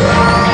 Yeah.